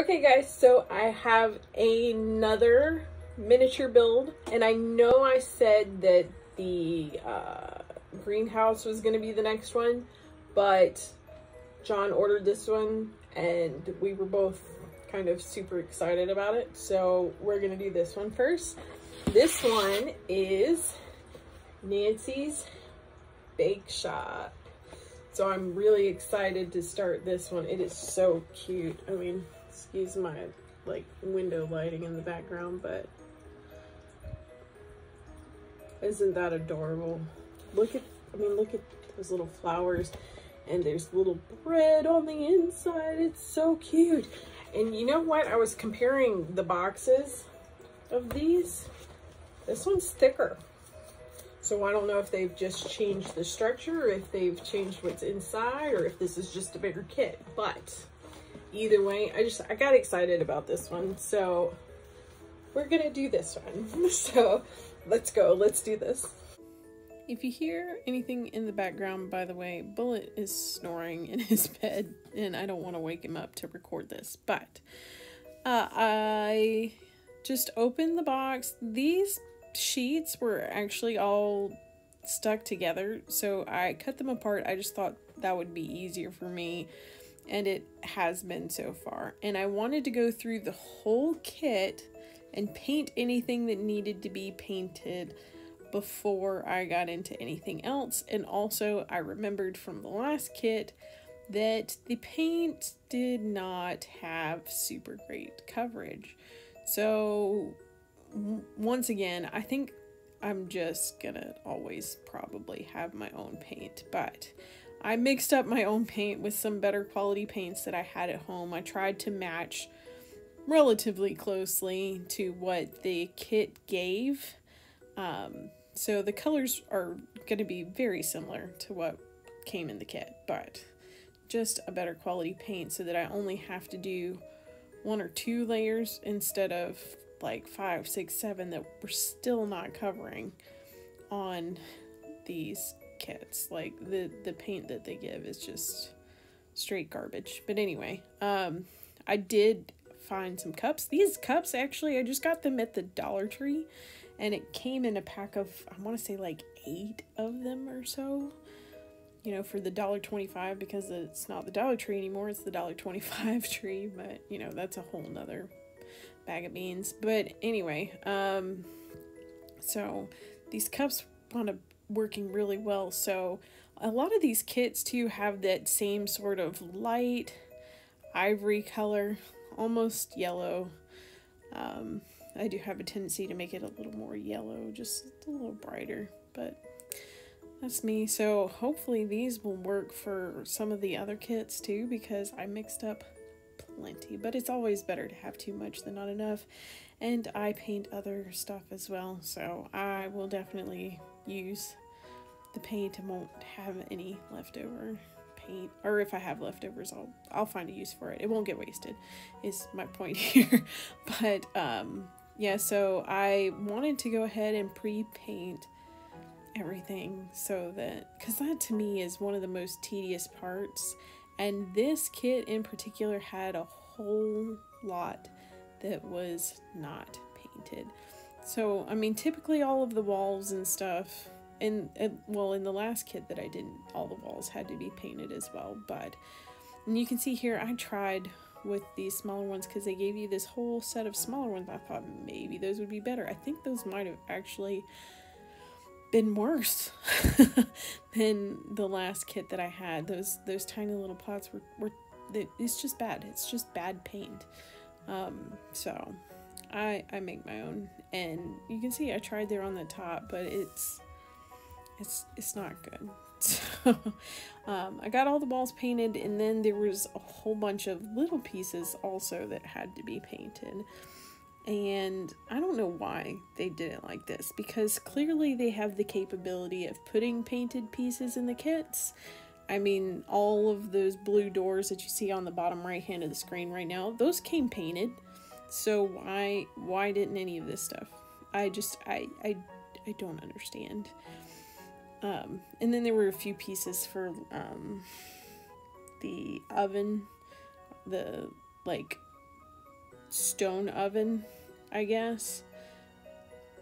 Okay guys, so I have another miniature build and I know I said that the uh, greenhouse was going to be the next one, but John ordered this one and we were both kind of super excited about it. So we're going to do this one first. This one is Nancy's Bake Shop. So I'm really excited to start this one. It is so cute. I mean, excuse my like window lighting in the background, but isn't that adorable? Look at, I mean, look at those little flowers and there's little bread on the inside. It's so cute. And you know what? I was comparing the boxes of these. This one's thicker. So I don't know if they've just changed the structure, if they've changed what's inside, or if this is just a bigger kit. But either way, I just, I got excited about this one. So we're gonna do this one. So let's go, let's do this. If you hear anything in the background, by the way, Bullet is snoring in his bed and I don't want to wake him up to record this, but uh, I just opened the box. These sheets were actually all stuck together, so I cut them apart. I just thought that would be easier for me, and it has been so far. And I wanted to go through the whole kit and paint anything that needed to be painted before I got into anything else. And also, I remembered from the last kit that the paint did not have super great coverage. So, once again, I think I'm just gonna always probably have my own paint, but I mixed up my own paint with some better quality paints that I had at home. I tried to match relatively closely to what the kit gave. Um, so the colors are going to be very similar to what came in the kit, but just a better quality paint so that I only have to do one or two layers instead of like five, six, seven that we're still not covering on these kits. Like the, the paint that they give is just straight garbage. But anyway, um, I did find some cups. These cups, actually, I just got them at the Dollar Tree and it came in a pack of I want to say like eight of them or so. You know, for the dollar twenty-five because it's not the Dollar Tree anymore; it's the dollar twenty-five tree. But you know, that's a whole nother bag of beans. But anyway, um, so these cups wound up working really well. So a lot of these kits too have that same sort of light ivory color, almost yellow. Um, I do have a tendency to make it a little more yellow, just a little brighter, but that's me. So hopefully these will work for some of the other kits too, because I mixed up plenty, but it's always better to have too much than not enough. And I paint other stuff as well, so I will definitely use the paint and won't have any leftover paint or if I have leftovers I'll I'll find a use for it. It won't get wasted is my point here. but um yeah, so I wanted to go ahead and pre-paint everything so that because that to me is one of the most tedious parts and this kit in particular had a whole lot that was not painted so i mean typically all of the walls and stuff and well in the last kit that i didn't, all the walls had to be painted as well but and you can see here i tried with these smaller ones because they gave you this whole set of smaller ones. I thought maybe those would be better. I think those might have actually been worse than the last kit that I had. Those those tiny little pots were, were it's just bad. It's just bad paint. Um, so I I make my own and you can see I tried there on the top, but it's it's it's not good. So um, I got all the walls painted, and then there was a whole bunch of little pieces also that had to be painted. And I don't know why they did it like this because clearly they have the capability of putting painted pieces in the kits. I mean, all of those blue doors that you see on the bottom right hand of the screen right now, those came painted. So why why didn't any of this stuff? I just I I I don't understand. Um, and then there were a few pieces for um, the oven, the like stone oven, I guess,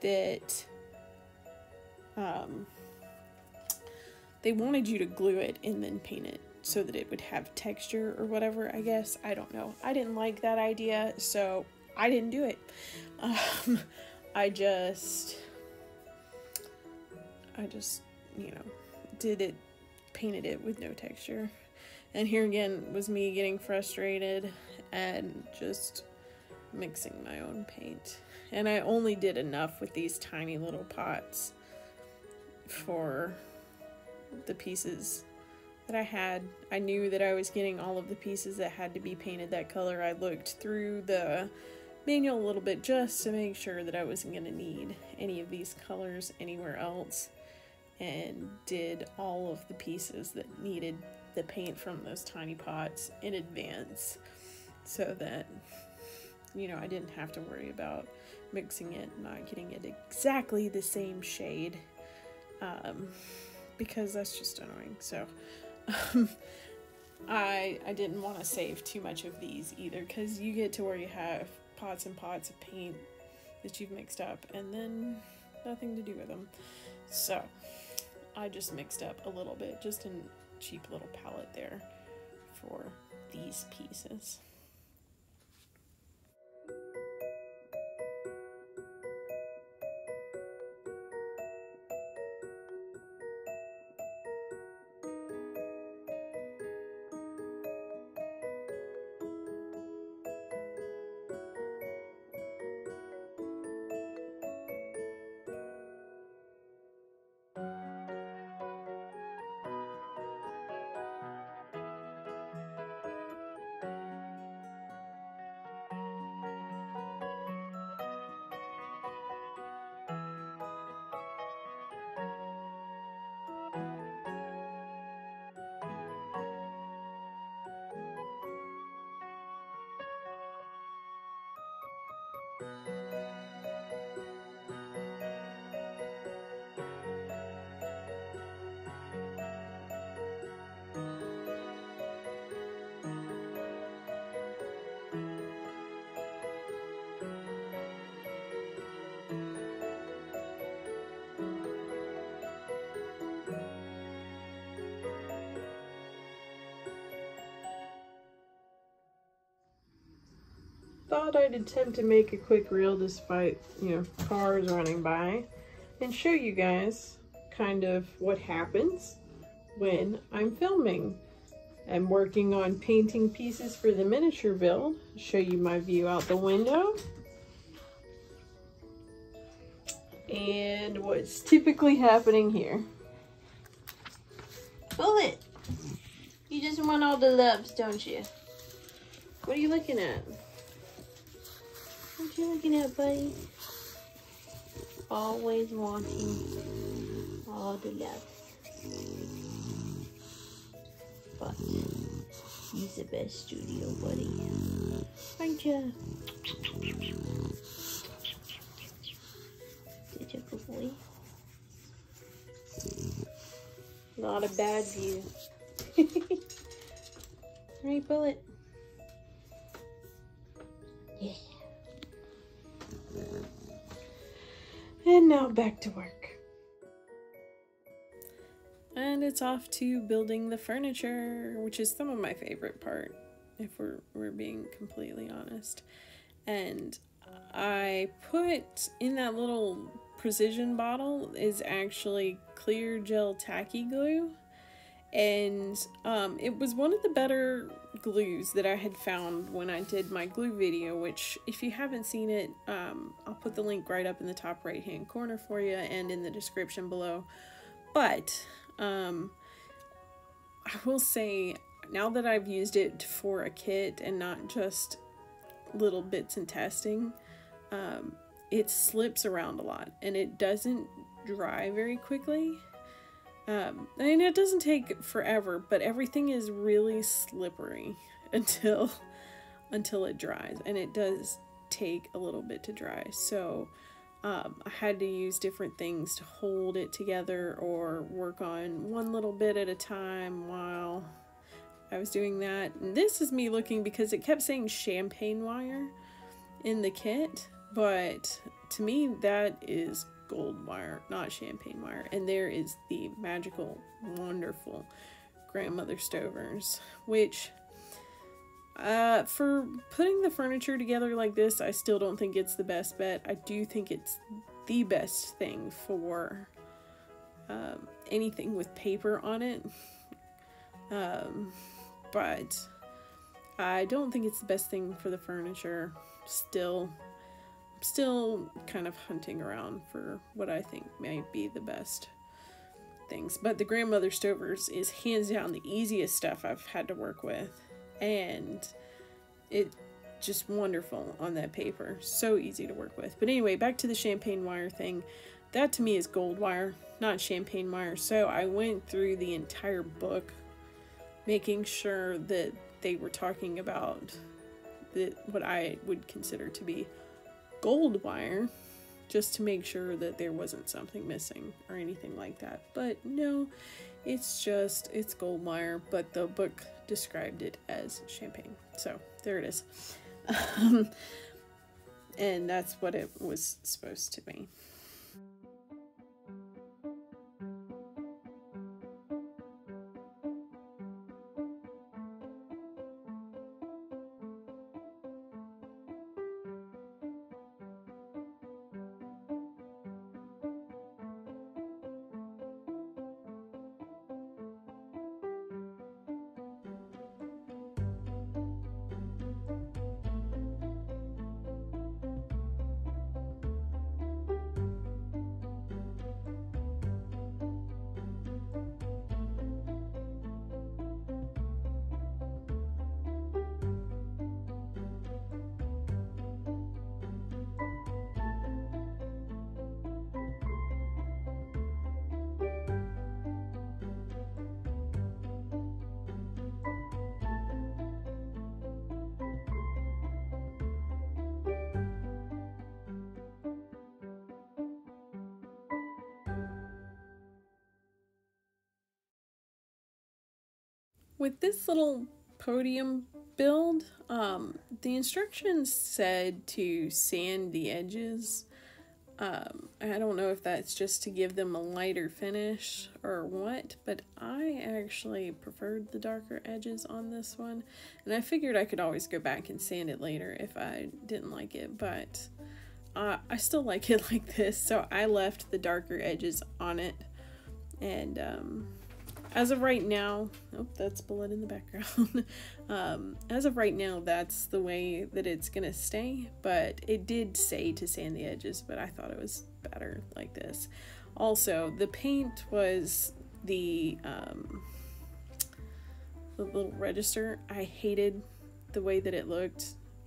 that um, they wanted you to glue it and then paint it so that it would have texture or whatever, I guess. I don't know. I didn't like that idea, so I didn't do it. Um, I just, I just, you know, did it, painted it with no texture. And here again was me getting frustrated and just mixing my own paint. And I only did enough with these tiny little pots for the pieces that I had. I knew that I was getting all of the pieces that had to be painted that color. I looked through the manual a little bit just to make sure that I wasn't going to need any of these colors anywhere else and did all of the pieces that needed the paint from those tiny pots in advance so that you know I didn't have to worry about mixing it not getting it exactly the same shade um, because that's just annoying so I I didn't want to save too much of these either because you get to where you have pots and pots of paint that you've mixed up and then nothing to do with them so I just mixed up a little bit just in cheap little palette there for these pieces. うん。Thought I'd attempt to make a quick reel despite, you know, cars running by and show you guys kind of what happens when I'm filming. I'm working on painting pieces for the miniature build. Show you my view out the window. And what's typically happening here. Bullet! You just want all the loves, don't you? What are you looking at? What you looking at, buddy? Always wanting all the love. But he's the best studio buddy. Aren't you? Such a good boy. Not a bad view. right, Bullet? Yeah. And now back to work. And it's off to building the furniture, which is some of my favorite part, if we're, we're being completely honest. And I put in that little precision bottle is actually clear gel tacky glue and um, it was one of the better glues that I had found when I did my glue video which if you haven't seen it um, I'll put the link right up in the top right hand corner for you and in the description below. But um, I will say now that I've used it for a kit and not just little bits and testing um, it slips around a lot and it doesn't dry very quickly um, I mean, it doesn't take forever, but everything is really slippery until until it dries, and it does take a little bit to dry. So um, I had to use different things to hold it together or work on one little bit at a time while I was doing that. And this is me looking because it kept saying champagne wire. in the kit, but to me that is gold wire, not champagne wire. And there is the magical, wonderful Grandmother Stover's, which uh, for putting the furniture together like this, I still don't think it's the best bet. I do think it's the best thing for um, anything with paper on it. Um, but I don't think it's the best thing for the furniture. Still, still kind of hunting around for what I think might be the best things. But the Grandmother Stover's is hands down the easiest stuff I've had to work with. And it just wonderful on that paper. So easy to work with. But anyway, back to the champagne wire thing. That to me is gold wire, not champagne wire. So I went through the entire book making sure that they were talking about the, what I would consider to be gold wire just to make sure that there wasn't something missing or anything like that. But no, it's just, it's gold wire, but the book described it as champagne. So there it is. Um, and that's what it was supposed to be. With this little podium build, um, the instructions said to sand the edges. Um, I don't know if that's just to give them a lighter finish or what, but I actually preferred the darker edges on this one. And I figured I could always go back and sand it later if I didn't like it, but uh, I still like it like this, so I left the darker edges on it. And um, as of right now, oh, that's Bullet in the background. um, as of right now, that's the way that it's gonna stay, but it did say to sand the edges, but I thought it was better like this. Also, the paint was the, um, the little register. I hated the way that it looked.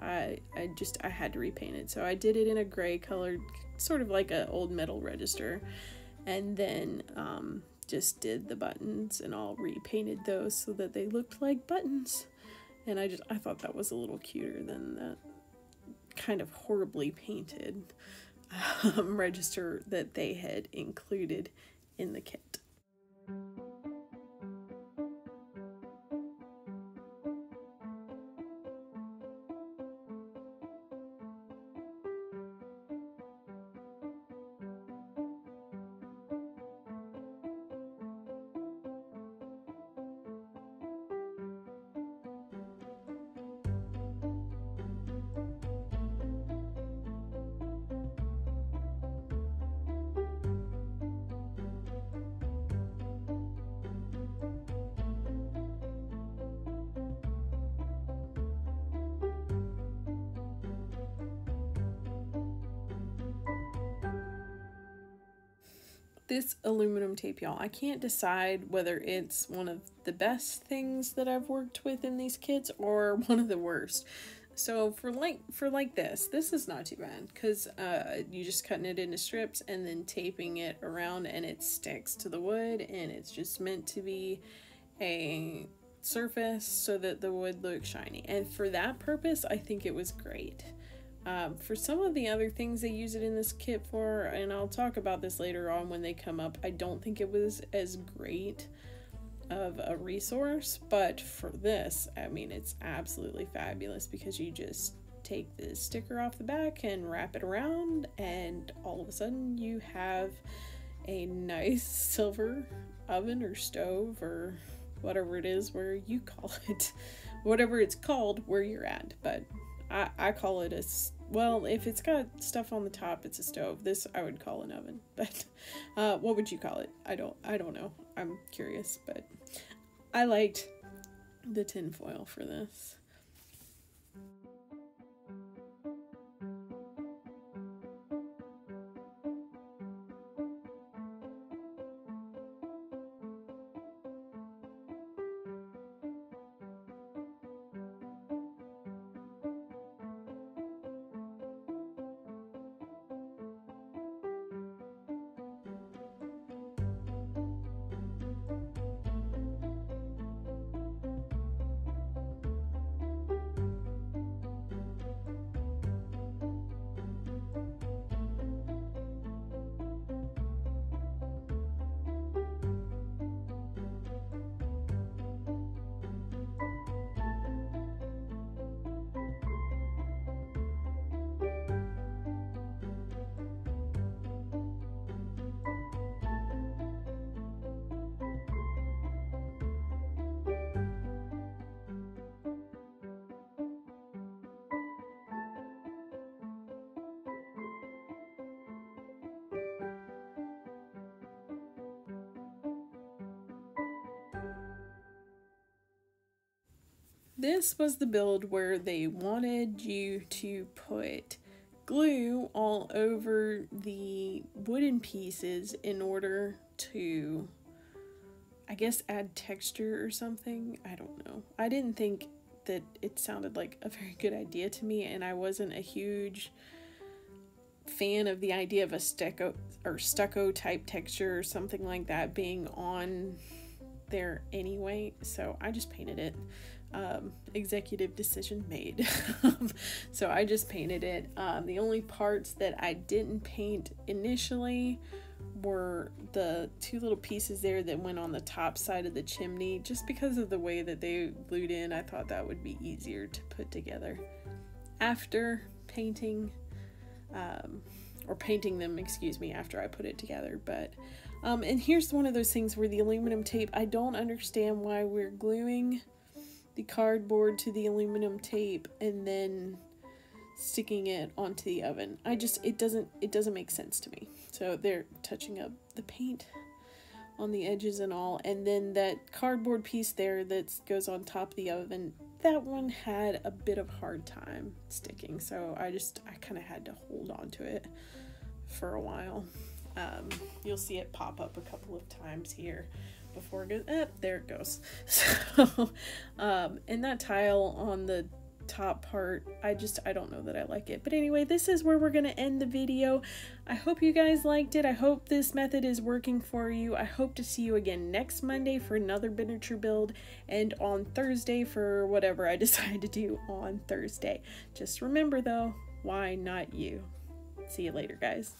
I, I just, I had to repaint it. So I did it in a gray colored, sort of like an old metal register. And then um, just did the buttons and all repainted those so that they looked like buttons. And I just I thought that was a little cuter than that kind of horribly painted um, register that they had included in the kit. This aluminum tape, y'all. I can't decide whether it's one of the best things that I've worked with in these kits or one of the worst. So for like for like this, this is not too bad because uh, you just cutting it into strips and then taping it around and it sticks to the wood and it's just meant to be a surface so that the wood looks shiny. And for that purpose, I think it was great. Um, for some of the other things they use it in this kit for, and I'll talk about this later on when they come up, I don't think it was as great of a resource, but for this, I mean, it's absolutely fabulous because you just take the sticker off the back and wrap it around and all of a sudden you have a nice silver oven or stove or whatever it is where you call it whatever it's called where you're at but I, I call it a well if it's got stuff on the top it's a stove. This i would call an oven but uh, what would you call it? I don't i don't know. I'm curious but i liked the tin foil for this This was the build where they wanted you to put glue all over the wooden pieces in order to, I guess, add texture or something. I don't know. I didn't think that it sounded like a very good idea to me, and I wasn't a huge fan of the idea of a stucco or stucco type texture or something like that being on there anyway so I just painted it um, executive decision made. so I just painted it. Um, the only parts that I didn't paint initially were the two little pieces there that went on the top side of the chimney just because of the way that they glued in I thought that would be easier to put together after painting um, or painting them excuse me after I put it together but um, and here's one of those things where the aluminum tape I don't understand why we're gluing the cardboard to the aluminum tape and then sticking it onto the oven. I just it doesn't it doesn't make sense to me. So they're touching up the paint on the edges and all and then that cardboard piece there that goes on top of the oven that one had a bit of hard time sticking so I just I kind of had to hold on to it for a while um, you'll see it pop up a couple of times here before it goes, eh, there it goes. So, um, and that tile on the top part, I just, I don't know that I like it. But anyway, this is where we're going to end the video. I hope you guys liked it. I hope this method is working for you. I hope to see you again next Monday for another miniature build and on Thursday for whatever I decide to do on Thursday. Just remember though, why not you? See you later, guys.